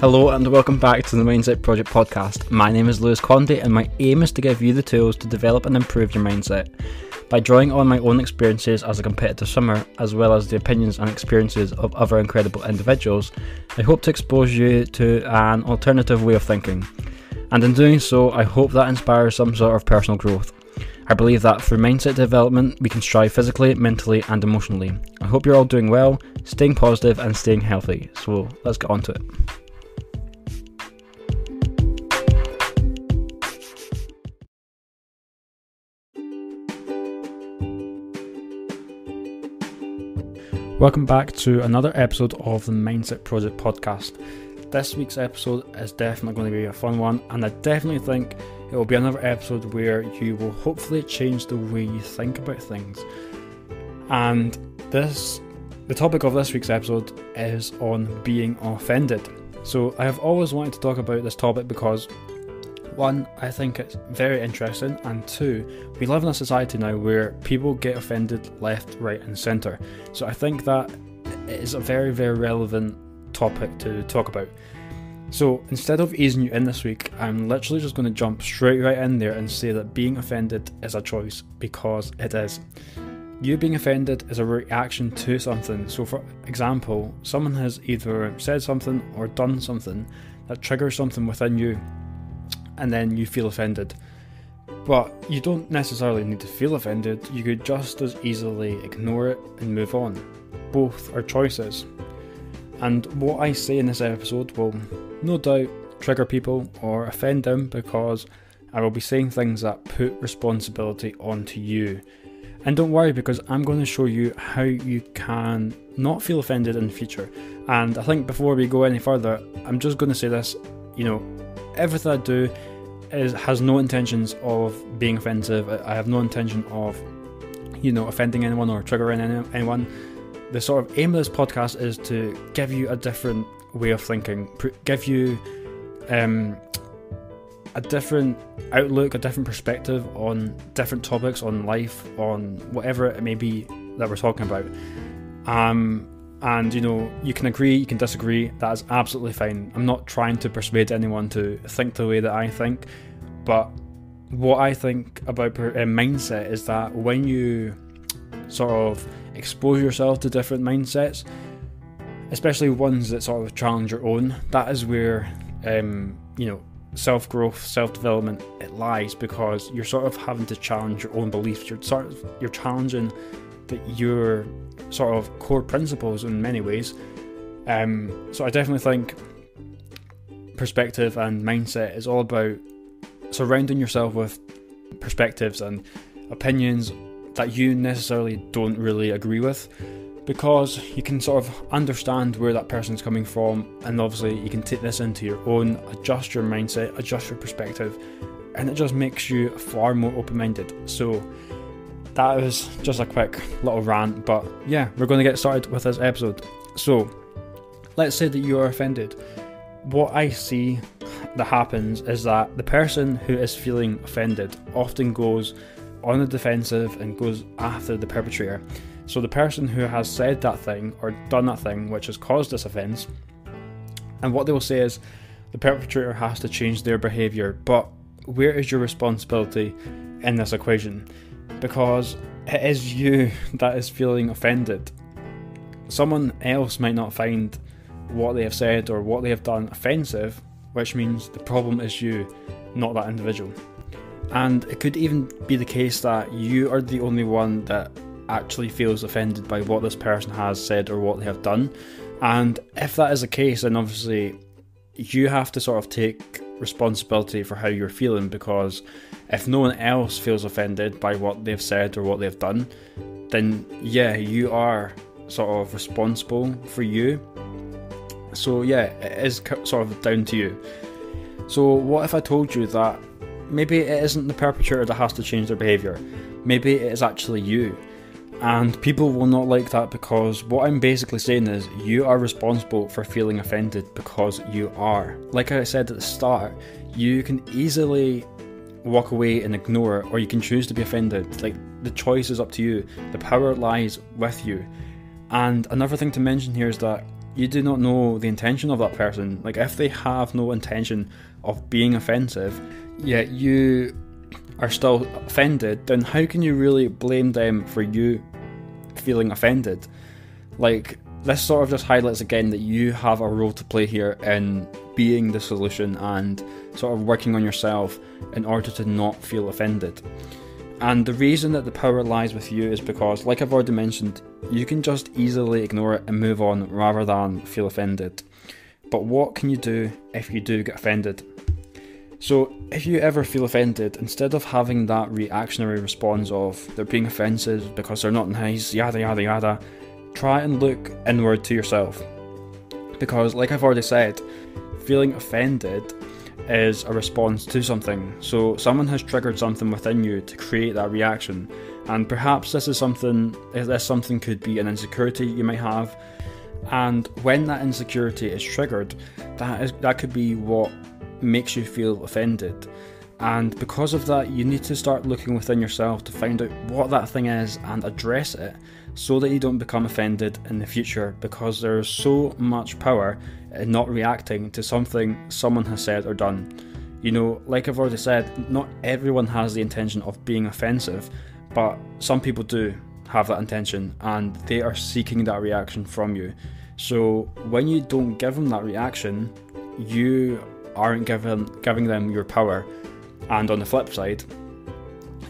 Hello and welcome back to the Mindset Project podcast. My name is Lewis Condy and my aim is to give you the tools to develop and improve your mindset. By drawing on my own experiences as a competitive swimmer, as well as the opinions and experiences of other incredible individuals, I hope to expose you to an alternative way of thinking. And in doing so, I hope that inspires some sort of personal growth. I believe that through mindset development, we can strive physically, mentally, and emotionally. I hope you're all doing well, staying positive, and staying healthy. So let's get on to it. Welcome back to another episode of the Mindset Project podcast. This week's episode is definitely going to be a fun one, and I definitely think it will be another episode where you will hopefully change the way you think about things. And this, the topic of this week's episode is on being offended. So I have always wanted to talk about this topic because one, I think it's very interesting, and two, we live in a society now where people get offended left, right, and centre. So I think that is a very, very relevant topic to talk about. So instead of easing you in this week, I'm literally just going to jump straight right in there and say that being offended is a choice because it is. You being offended is a reaction to something. So, for example, someone has either said something or done something that triggers something within you and then you feel offended. But you don't necessarily need to feel offended, you could just as easily ignore it and move on. Both are choices. And what I say in this episode will no doubt trigger people or offend them because I will be saying things that put responsibility onto you. And don't worry because I'm going to show you how you can not feel offended in the future. And I think before we go any further, I'm just going to say this you know, everything I do is has no intentions of being offensive. I have no intention of, you know, offending anyone or triggering any, anyone. The sort of aim of this podcast is to give you a different way of thinking, give you um, a different outlook, a different perspective on different topics, on life, on whatever it may be that we're talking about. Um, and you know, you can agree, you can disagree. That is absolutely fine. I'm not trying to persuade anyone to think the way that I think, but what I think about uh, mindset is that when you sort of expose yourself to different mindsets, especially ones that sort of challenge your own, that is where um, you know self growth, self development it lies because you're sort of having to challenge your own beliefs. You're sort of you're challenging that your sort of core principles in many ways. Um, so I definitely think perspective and mindset is all about surrounding yourself with perspectives and opinions that you necessarily don't really agree with because you can sort of understand where that person's coming from and obviously you can take this into your own adjust your mindset adjust your perspective and it just makes you far more open-minded so that was just a quick little rant, but yeah, we're going to get started with this episode. So, let's say that you are offended. What I see that happens is that the person who is feeling offended often goes on the defensive and goes after the perpetrator. So, the person who has said that thing or done that thing which has caused this offence, and what they will say is the perpetrator has to change their behaviour, but where is your responsibility in this equation? because it is you that is feeling offended. Someone else might not find what they have said or what they have done offensive, which means the problem is you, not that individual. And it could even be the case that you are the only one that actually feels offended by what this person has said or what they have done. And if that is the case, then obviously you have to sort of take responsibility for how you're feeling because if no one else feels offended by what they've said or what they've done, then yeah, you are sort of responsible for you. So yeah, it is sort of down to you. So what if I told you that maybe it isn't the perpetrator that has to change their behaviour? Maybe it is actually you. And people will not like that because what I'm basically saying is you are responsible for feeling offended because you are. Like I said at the start, you can easily walk away and ignore it, or you can choose to be offended. Like the choice is up to you, the power lies with you. And another thing to mention here is that you do not know the intention of that person. Like, if they have no intention of being offensive, yet you are still offended, then how can you really blame them for you feeling offended? Like, this sort of just highlights again that you have a role to play here in being the solution and sort of working on yourself in order to not feel offended. And the reason that the power lies with you is because, like I've already mentioned, you can just easily ignore it and move on rather than feel offended. But what can you do if you do get offended? So, if you ever feel offended, instead of having that reactionary response of they're being offensive because they're not nice, yada yada yada, try and look inward to yourself. Because, like I've already said, feeling offended is a response to something. So, someone has triggered something within you to create that reaction. And perhaps this is something, eh, this something could be an insecurity you might have. And when that insecurity is triggered, that is that could be what makes you feel offended. And because of that, you need to start looking within yourself to find out what that thing is and address it so that you don't become offended in the future because there is so much power in not reacting to something someone has said or done. You know, like I've already said, not everyone has the intention of being offensive, but some people do have that intention and they are seeking that reaction from you. So when you don't give them that reaction, you aren't giving giving them your power. And on the flip side,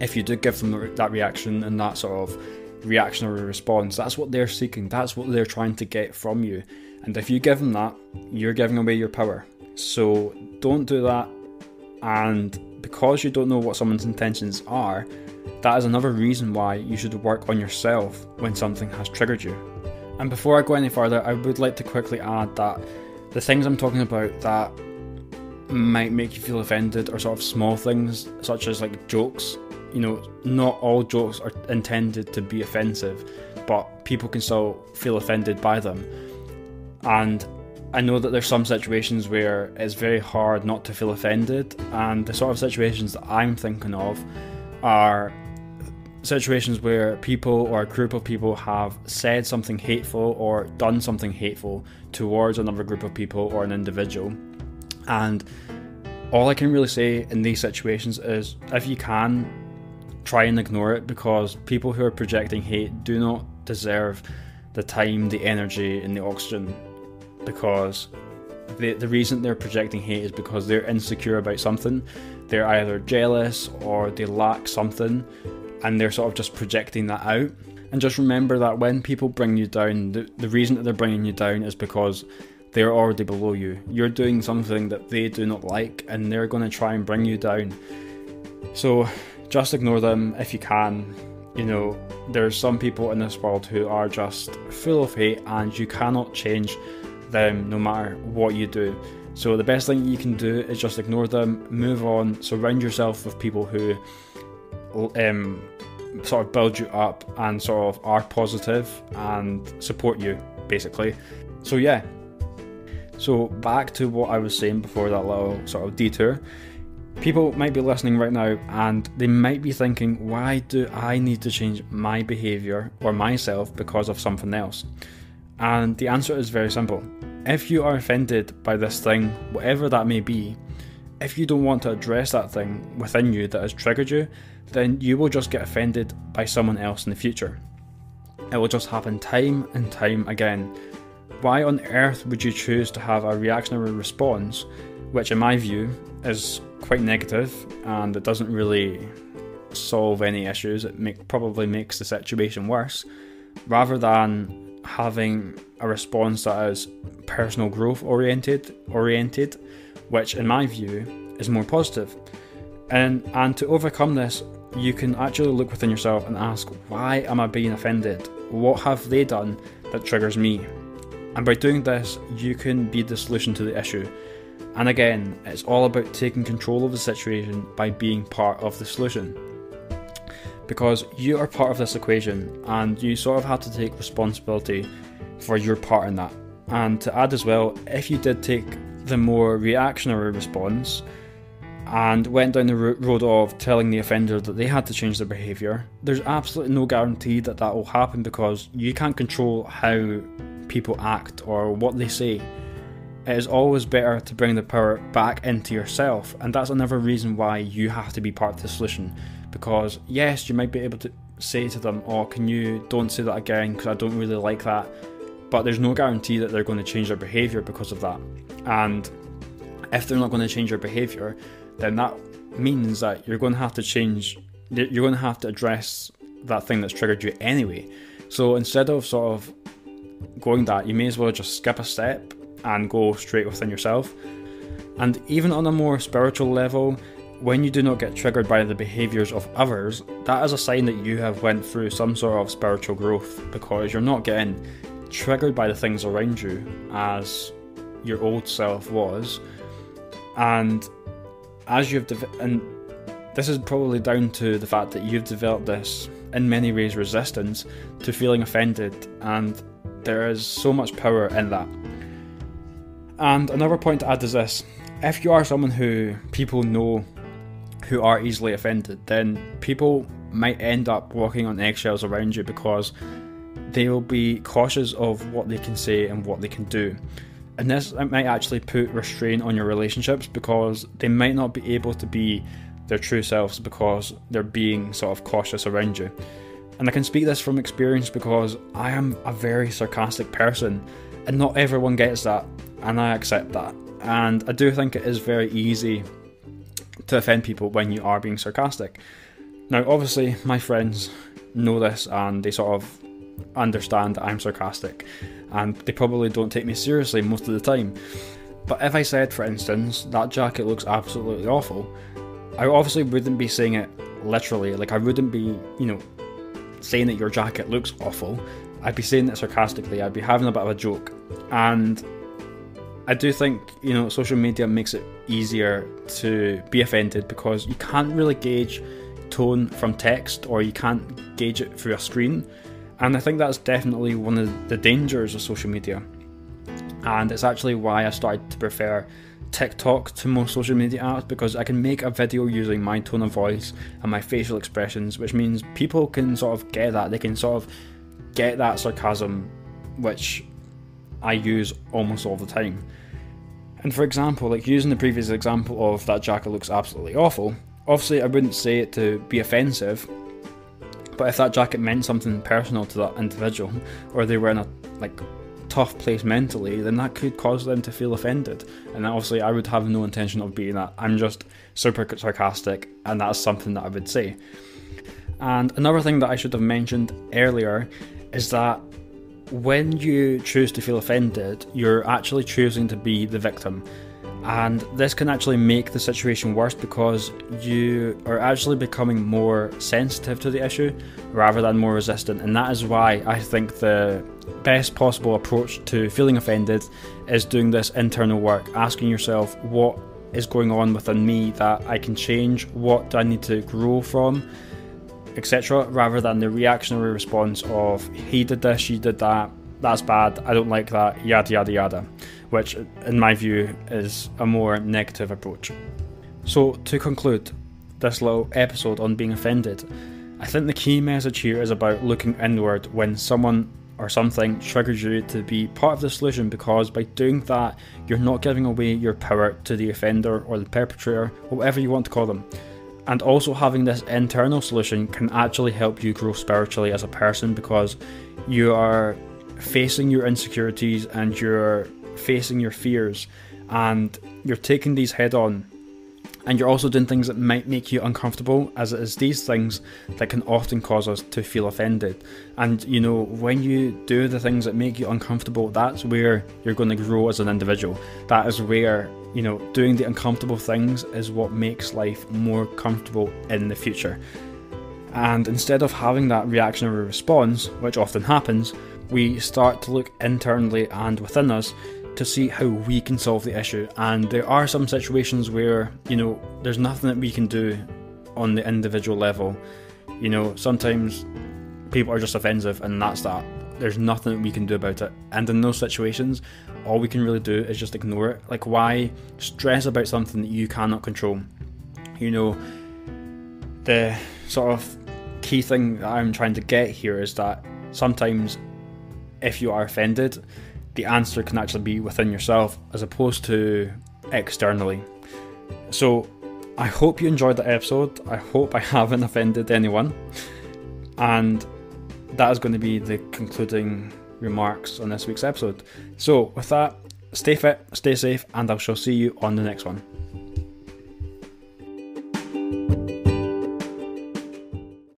if you do give them that reaction and that sort of reactionary response, that's what they're seeking. That's what they're trying to get from you. And if you give them that, you're giving away your power. So don't do that. And because you don't know what someone's intentions are, that is another reason why you should work on yourself when something has triggered you. And before I go any further, I would like to quickly add that the things I'm talking about that might make you feel offended are sort of small things, such as like jokes. You know, not all jokes are intended to be offensive, but people can still feel offended by them. And I know that there's some situations where it's very hard not to feel offended, and the sort of situations that I'm thinking of are situations where people or a group of people have said something hateful or done something hateful towards another group of people or an individual. And all I can really say in these situations is if you can, try and ignore it because people who are projecting hate do not deserve the time, the energy, and the oxygen because the, the reason they're projecting hate is because they're insecure about something. They're either jealous or they lack something and they're sort of just projecting that out. And just remember that when people bring you down, the, the reason that they're bringing you down is because they're already below you. You're doing something that they do not like and they're going to try and bring you down. So just ignore them if you can. You know, there's some people in this world who are just full of hate and you cannot change them no matter what you do. So the best thing you can do is just ignore them, move on, surround yourself with people who um, sort of build you up and sort of are positive and support you, basically. So yeah. So back to what I was saying before that little sort of detour. People might be listening right now and they might be thinking, why do I need to change my behaviour or myself because of something else? And the answer is very simple. If you are offended by this thing, whatever that may be, if you don't want to address that thing within you that has triggered you, then you will just get offended by someone else in the future. It will just happen time and time again. Why on earth would you choose to have a reactionary response, which, in my view, is quite negative and it doesn't really solve any issues? It make, probably makes the situation worse, rather than having a response that is personal growth oriented, oriented, which, in my view, is more positive. And and to overcome this, you can actually look within yourself and ask, why am I being offended? What have they done that triggers me? And by doing this, you can be the solution to the issue. And again, it's all about taking control of the situation by being part of the solution. Because you are part of this equation and you sort of have to take responsibility for your part in that. And to add as well, if you did take the more reactionary response, and went down the road of telling the offender that they had to change their behaviour, there's absolutely no guarantee that that will happen because you can't control how people act or what they say, it is always better to bring the power back into yourself, and that's another reason why you have to be part of the solution. Because yes, you might be able to say to them, "Oh, can you don't say that again because I don't really like that," but there's no guarantee that they're going to change their behaviour because of that. And if they're not going to change their behaviour, then that means that you're going to have to change. You're going to have to address that thing that's triggered you anyway. So instead of sort of going that, you may as well just skip a step and go straight within yourself. And even on a more spiritual level, when you do not get triggered by the behaviors of others, that is a sign that you have went through some sort of spiritual growth because you're not getting triggered by the things around you as your old self was. And as you've de- and this is probably down to the fact that you've developed this in many ways resistance to feeling offended and there is so much power in that. And another point to add is this if you are someone who people know who are easily offended, then people might end up walking on eggshells around you because they will be cautious of what they can say and what they can do. And this might actually put restraint on your relationships because they might not be able to be their true selves because they're being sort of cautious around you. And I can speak this from experience because I am a very sarcastic person and not everyone gets that and I accept that. And I do think it is very easy to offend people when you are being sarcastic. Now, obviously, my friends know this and they sort of understand that I'm sarcastic, and they probably don't take me seriously most of the time. But if I said, for instance, that jacket looks absolutely awful, I obviously wouldn't be saying it literally. Like, I wouldn't be, you know, saying that your jacket looks awful. I'd be saying it sarcastically, I'd be having a bit of a joke. And I do think you know social media makes it easier to be offended because you can't really gauge tone from text or you can't gauge it through a screen. And I think that's definitely one of the dangers of social media. And it's actually why I started to prefer TikTok to most social media apps because I can make a video using my tone of voice and my facial expressions, which means people can sort of get that. They can sort of get that sarcasm, which I use almost all the time. And for example, like using the previous example of that jacket looks absolutely awful, obviously I wouldn't say it to be offensive, but if that jacket meant something personal to that individual, or they were in a like tough place mentally, then that could cause them to feel offended. And obviously I would have no intention of being that. I'm just super sarcastic, and that's something that I would say. And another thing that I should have mentioned earlier is that when you choose to feel offended, you're actually choosing to be the victim. And this can actually make the situation worse because you are actually becoming more sensitive to the issue rather than more resistant. And that is why I think the best possible approach to feeling offended is doing this internal work, asking yourself what is going on within me that I can change, what do I need to grow from etc., rather than the reactionary response of he did this, she did that, that's bad, I don't like that, yada yada yada, which, in my view, is a more negative approach. So, to conclude this little episode on being offended, I think the key message here is about looking inward when someone or something triggers you to be part of the solution because by doing that, you're not giving away your power to the offender or the perpetrator, or whatever you want to call them. And also, having this internal solution can actually help you grow spiritually as a person because you are facing your insecurities and you're facing your fears and you're taking these head on. And you're also doing things that might make you uncomfortable, as it is these things that can often cause us to feel offended. And you know, when you do the things that make you uncomfortable, that's where you're going to grow as an individual. That is where you know, doing the uncomfortable things is what makes life more comfortable in the future. And instead of having that reactionary response, which often happens, we start to look internally and within us to see how we can solve the issue. And there are some situations where, you know, there's nothing that we can do on the individual level. You know, sometimes people are just offensive and that's that there's nothing we can do about it. And in those situations, all we can really do is just ignore it. Like, why stress about something that you cannot control? You know, the sort of key thing that I'm trying to get here is that sometimes if you are offended, the answer can actually be within yourself as opposed to externally. So, I hope you enjoyed the episode. I hope I haven't offended anyone. And that is going to be the concluding remarks on this week's episode. So, with that, stay fit, stay safe, and I shall see you on the next one.